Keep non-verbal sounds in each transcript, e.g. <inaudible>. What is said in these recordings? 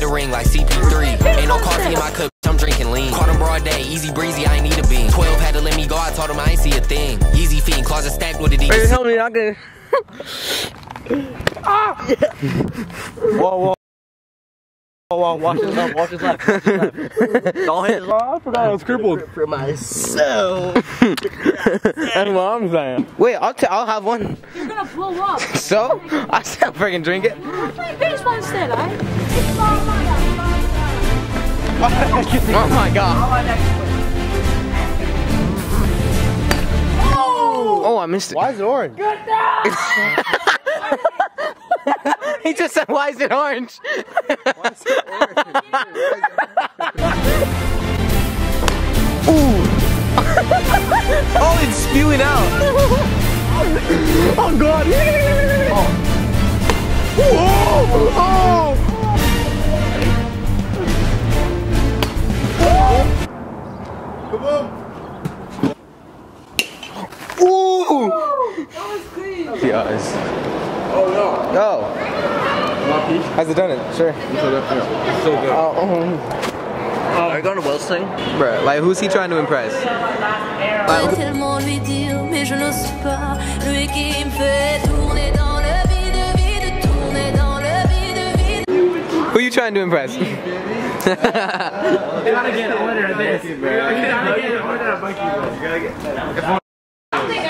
get a ring like CP3. Ain't no coffee in my cup, I'm drinking lean. Caught him broad day, easy breezy, I ain't need a bean. 12 had to let me go, I told him I ain't see a thing. Easy feet, closet stacked with it. Wait, help me, not good. <laughs> ah! whoa, whoa. Whoa, whoa, watch his left, watch his left. Watch his left. Don't hit his left. I forgot I was crippled. For myself. <laughs> That's what I'm saying. Wait, I'll, t I'll have one. You're gonna blow up. So? I still freaking drink it. Play baseball instead, alright? Oh my god. Oh, I missed it. Why is it orange? <laughs> he just said, why is it orange? Ooh. oh, it's spewing out. Oh god! Oh. Yes. Oh no! Yo. Want peach? Has it done it? Sure. So good. So good. Oh, oh. Are you going to Wilson? Bruh, like who's he trying to impress? J'aimerais tellement lui dire, mais je n'ose pas. Lui qui me fait tourner dans le vide, vide, tourner dans le vide, vide. Who you trying to impress? gotta get an order of this. You gotta get an order of Bucky. You gotta get.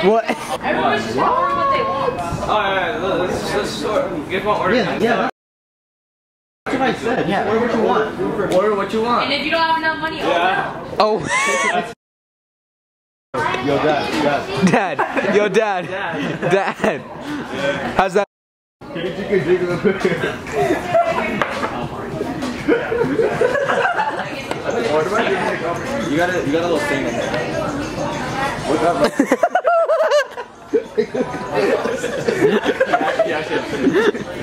What? Everyone should order what they want. Alright, let's, let's sort. Get one order. Yeah, yeah. That's what I said. Yeah. Order what you want. Order what you want. And if you don't have enough money, Yeah. Oh. Yo, dad, dad. Dad. Yo, dad. Dad. How's that? You got a, you got a little thing in there. <laughs>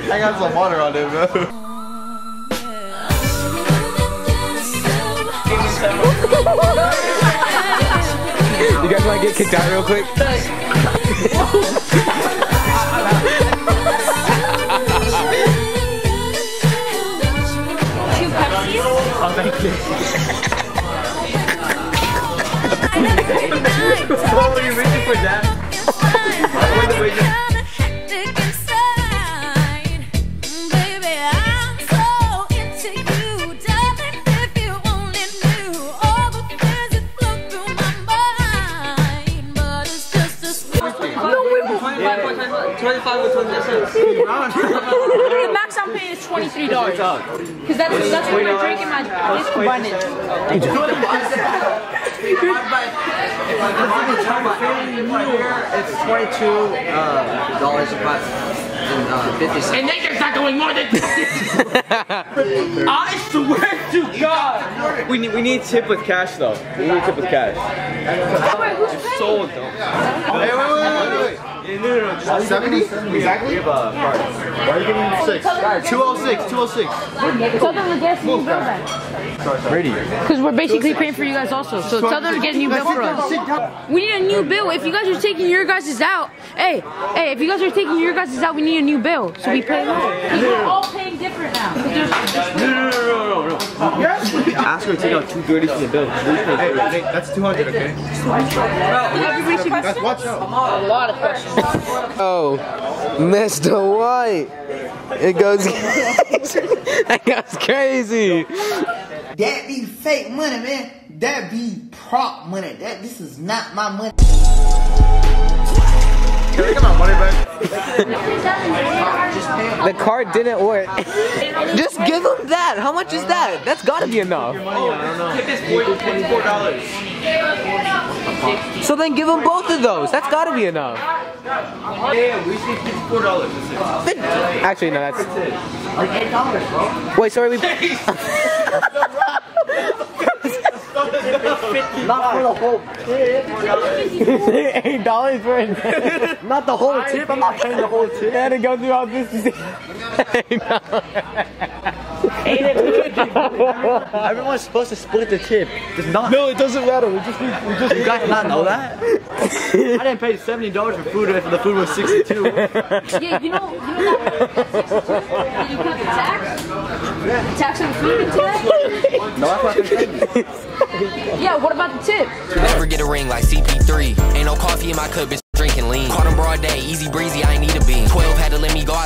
I got some water on it, bro. You guys want to get kicked out real quick? two Pepsis. Oh, you're reaching for that? 25 with 20 cents. The max I'm paying is twenty-three dollars. Cause that's that's what we're drinking my this abundance. It's 22 uh, dollars and uh, 50 cents. And niggas not doing more than I swear to God. We need we need tip with cash though. We need tip with cash. Wait, who's paying? Sold though. Hey, wait, wait, wait, wait. No, no, no. Just 70? Exactly? give uh, a card. Why are you giving me six? 206, 206. Tell them to get us a new bill back. Ready. Because we're basically paying for you guys also. So tell them to get a new bill for us. We need a new bill. If you guys are taking your guys' out, hey, hey, if you guys are taking your guys' out, we need a new bill. So we pay more. Because we're all paying different now. Ask her to take out two thirty from the bill. Hey, hey, that's 200, okay? Everybody should be That's watch out. a lot of questions. Oh, Mr. White. It goes <laughs> It goes crazy. That be fake money, man. That be prop money. That this is not my money. Can I get my money back? The card didn't work. Just give him that. How much is that? That's gotta be enough. Tip is 44 dollars. So then give him both of those. That's gotta be enough. Yeah, we should 54 dollars. Actually, no, that's. Like eight dollars, bro. Wait, sorry, we. <laughs> <laughs> Not for the whole tip. Eight dollars for it. Not the whole tip. I'm not paying the whole tip. had to go through all this. <laughs> <laughs> Everyone's supposed to split the tip. Does not. No, it doesn't matter. We just need, we just You guys not know that? <laughs> I didn't pay seventy dollars for food if the food was sixty-two. Yeah, you know, you know that. Did you put the tax? The tax on food and tax? no, that's what I'm. Yeah, what about the tip? Never get a ring like CP3. Ain't no coffee in my cup, bitch. Drinking lean. Caught him broad day, easy breezy, I ain't need a bean. 12 had to let me go out.